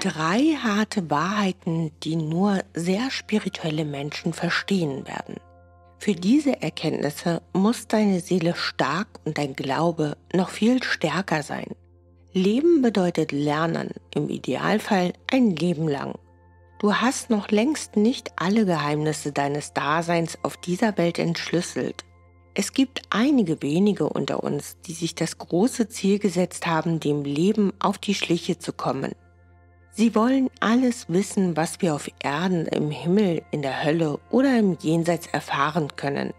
Drei harte Wahrheiten, die nur sehr spirituelle Menschen verstehen werden. Für diese Erkenntnisse muss deine Seele stark und dein Glaube noch viel stärker sein. Leben bedeutet Lernen, im Idealfall ein Leben lang. Du hast noch längst nicht alle Geheimnisse deines Daseins auf dieser Welt entschlüsselt. Es gibt einige wenige unter uns, die sich das große Ziel gesetzt haben, dem Leben auf die Schliche zu kommen. Sie wollen alles wissen, was wir auf Erden, im Himmel, in der Hölle oder im Jenseits erfahren können.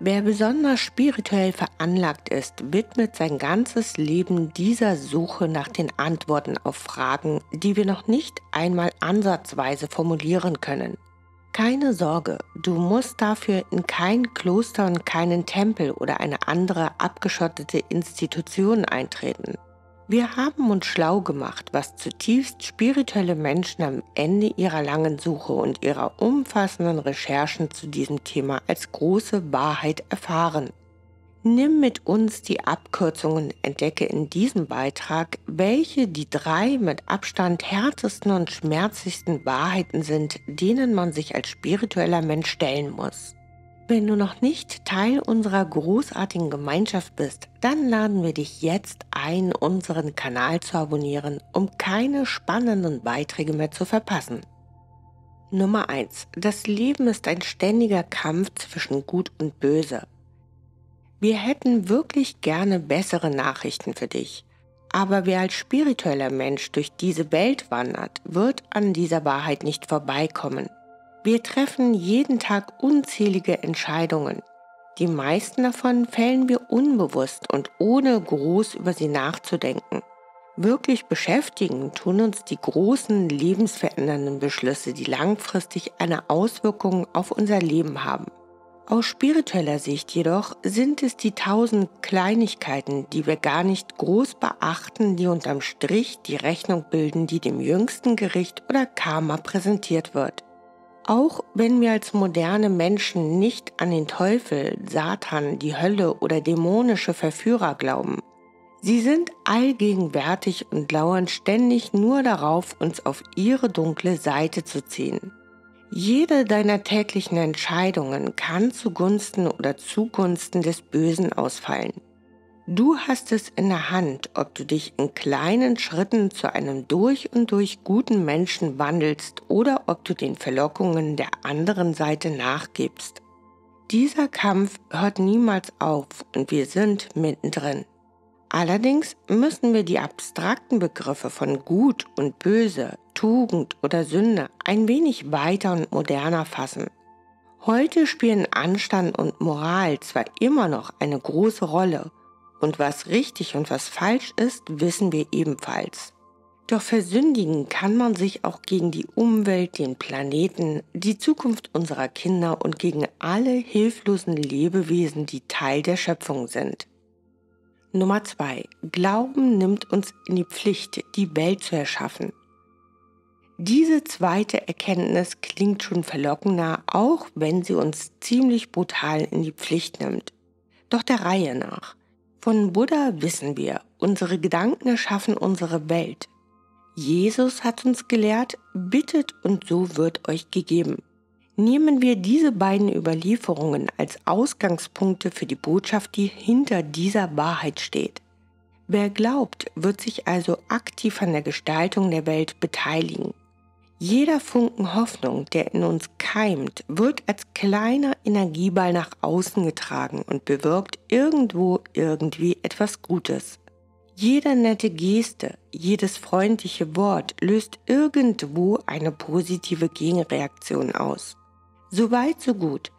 Wer besonders spirituell veranlagt ist, widmet sein ganzes Leben dieser Suche nach den Antworten auf Fragen, die wir noch nicht einmal ansatzweise formulieren können. Keine Sorge, du musst dafür in kein Kloster und keinen Tempel oder eine andere abgeschottete Institution eintreten. Wir haben uns schlau gemacht, was zutiefst spirituelle Menschen am Ende ihrer langen Suche und ihrer umfassenden Recherchen zu diesem Thema als große Wahrheit erfahren. Nimm mit uns die Abkürzungen, entdecke in diesem Beitrag, welche die drei mit Abstand härtesten und schmerzlichsten Wahrheiten sind, denen man sich als spiritueller Mensch stellen muss. Wenn du noch nicht Teil unserer großartigen Gemeinschaft bist, dann laden wir dich jetzt ein, unseren Kanal zu abonnieren, um keine spannenden Beiträge mehr zu verpassen. Nummer 1. Das Leben ist ein ständiger Kampf zwischen Gut und Böse. Wir hätten wirklich gerne bessere Nachrichten für dich. Aber wer als spiritueller Mensch durch diese Welt wandert, wird an dieser Wahrheit nicht vorbeikommen. Wir treffen jeden Tag unzählige Entscheidungen. Die meisten davon fällen wir unbewusst und ohne groß über sie nachzudenken. Wirklich beschäftigen tun uns die großen lebensverändernden Beschlüsse, die langfristig eine Auswirkung auf unser Leben haben. Aus spiritueller Sicht jedoch sind es die tausend Kleinigkeiten, die wir gar nicht groß beachten, die unterm Strich die Rechnung bilden, die dem jüngsten Gericht oder Karma präsentiert wird. Auch wenn wir als moderne Menschen nicht an den Teufel, Satan, die Hölle oder dämonische Verführer glauben, sie sind allgegenwärtig und lauern ständig nur darauf, uns auf ihre dunkle Seite zu ziehen. Jede deiner täglichen Entscheidungen kann zugunsten oder zugunsten des Bösen ausfallen. Du hast es in der Hand, ob du dich in kleinen Schritten zu einem durch und durch guten Menschen wandelst oder ob du den Verlockungen der anderen Seite nachgibst. Dieser Kampf hört niemals auf und wir sind mittendrin. Allerdings müssen wir die abstrakten Begriffe von Gut und Böse, Tugend oder Sünde ein wenig weiter und moderner fassen. Heute spielen Anstand und Moral zwar immer noch eine große Rolle, und was richtig und was falsch ist, wissen wir ebenfalls. Doch versündigen kann man sich auch gegen die Umwelt, den Planeten, die Zukunft unserer Kinder und gegen alle hilflosen Lebewesen, die Teil der Schöpfung sind. Nummer zwei: Glauben nimmt uns in die Pflicht, die Welt zu erschaffen. Diese zweite Erkenntnis klingt schon verlockender, auch wenn sie uns ziemlich brutal in die Pflicht nimmt. Doch der Reihe nach. Von Buddha wissen wir, unsere Gedanken erschaffen unsere Welt. Jesus hat uns gelehrt, bittet und so wird euch gegeben. Nehmen wir diese beiden Überlieferungen als Ausgangspunkte für die Botschaft, die hinter dieser Wahrheit steht. Wer glaubt, wird sich also aktiv an der Gestaltung der Welt beteiligen. Jeder Funken Hoffnung, der in uns keimt, wird als kleiner Energieball nach außen getragen und bewirkt irgendwo irgendwie etwas Gutes. Jede nette Geste, jedes freundliche Wort löst irgendwo eine positive Gegenreaktion aus. So weit, so gut.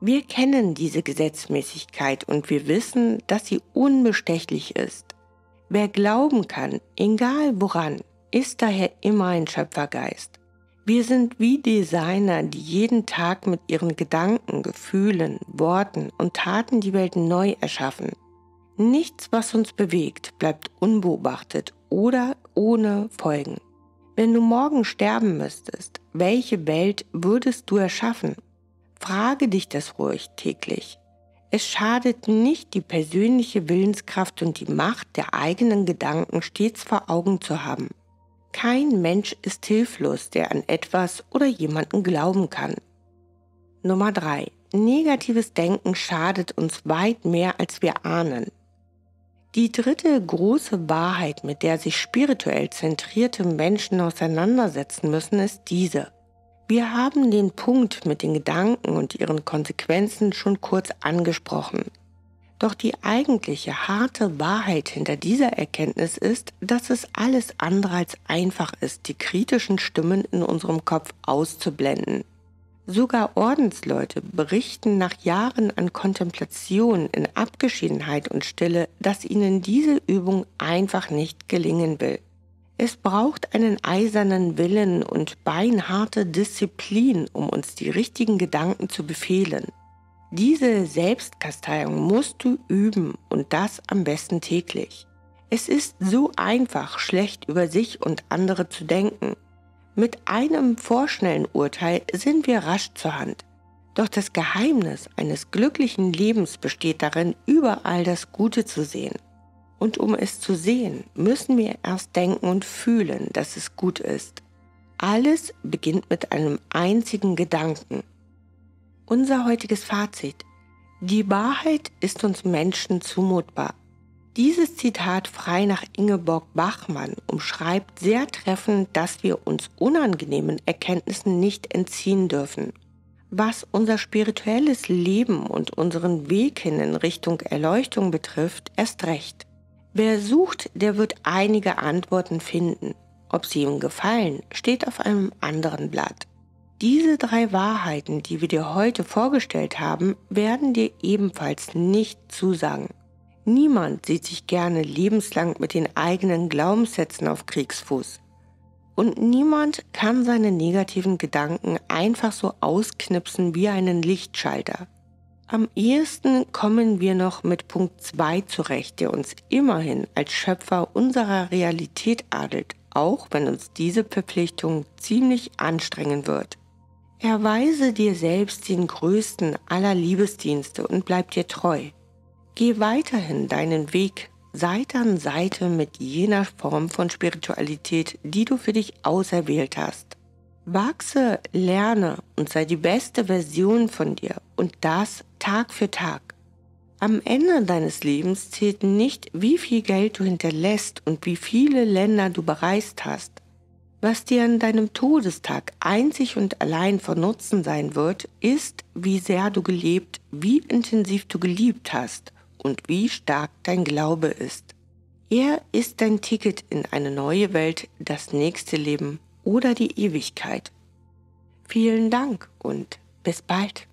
Wir kennen diese Gesetzmäßigkeit und wir wissen, dass sie unbestechlich ist. Wer glauben kann, egal woran, ist daher immer ein Schöpfergeist. Wir sind wie Designer, die jeden Tag mit ihren Gedanken, Gefühlen, Worten und Taten die Welt neu erschaffen. Nichts, was uns bewegt, bleibt unbeobachtet oder ohne Folgen. Wenn du morgen sterben müsstest, welche Welt würdest du erschaffen? Frage dich das ruhig täglich. Es schadet nicht, die persönliche Willenskraft und die Macht der eigenen Gedanken stets vor Augen zu haben. Kein Mensch ist hilflos, der an etwas oder jemanden glauben kann. Nummer 3. Negatives Denken schadet uns weit mehr, als wir ahnen. Die dritte große Wahrheit, mit der sich spirituell zentrierte Menschen auseinandersetzen müssen, ist diese. Wir haben den Punkt mit den Gedanken und ihren Konsequenzen schon kurz angesprochen. Doch die eigentliche harte Wahrheit hinter dieser Erkenntnis ist, dass es alles andere als einfach ist, die kritischen Stimmen in unserem Kopf auszublenden. Sogar Ordensleute berichten nach Jahren an Kontemplation in Abgeschiedenheit und Stille, dass ihnen diese Übung einfach nicht gelingen will. Es braucht einen eisernen Willen und beinharte Disziplin, um uns die richtigen Gedanken zu befehlen. Diese Selbstkasteiung musst du üben und das am besten täglich. Es ist so einfach, schlecht über sich und andere zu denken. Mit einem vorschnellen Urteil sind wir rasch zur Hand. Doch das Geheimnis eines glücklichen Lebens besteht darin, überall das Gute zu sehen. Und um es zu sehen, müssen wir erst denken und fühlen, dass es gut ist. Alles beginnt mit einem einzigen Gedanken. Unser heutiges Fazit. Die Wahrheit ist uns Menschen zumutbar. Dieses Zitat frei nach Ingeborg Bachmann umschreibt sehr treffend, dass wir uns unangenehmen Erkenntnissen nicht entziehen dürfen. Was unser spirituelles Leben und unseren Weg hin in Richtung Erleuchtung betrifft, erst recht. Wer sucht, der wird einige Antworten finden. Ob sie ihm gefallen, steht auf einem anderen Blatt. Diese drei Wahrheiten, die wir dir heute vorgestellt haben, werden dir ebenfalls nicht zusagen. Niemand sieht sich gerne lebenslang mit den eigenen Glaubenssätzen auf Kriegsfuß. Und niemand kann seine negativen Gedanken einfach so ausknipsen wie einen Lichtschalter. Am ehesten kommen wir noch mit Punkt 2 zurecht, der uns immerhin als Schöpfer unserer Realität adelt, auch wenn uns diese Verpflichtung ziemlich anstrengen wird. Erweise dir selbst den größten aller Liebesdienste und bleib dir treu. Geh weiterhin deinen Weg Seite an Seite mit jener Form von Spiritualität, die du für dich auserwählt hast. Wachse, lerne und sei die beste Version von dir und das Tag für Tag. Am Ende deines Lebens zählt nicht, wie viel Geld du hinterlässt und wie viele Länder du bereist hast. Was dir an deinem Todestag einzig und allein von Nutzen sein wird, ist, wie sehr du gelebt, wie intensiv du geliebt hast und wie stark dein Glaube ist. Er ist dein Ticket in eine neue Welt, das nächste Leben oder die Ewigkeit. Vielen Dank und bis bald.